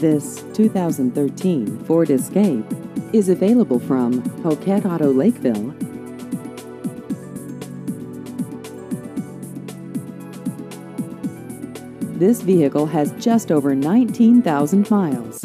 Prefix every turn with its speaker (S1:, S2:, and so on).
S1: This 2013 Ford Escape is available from Poquet Auto Lakeville. This vehicle has just over 19,000 miles.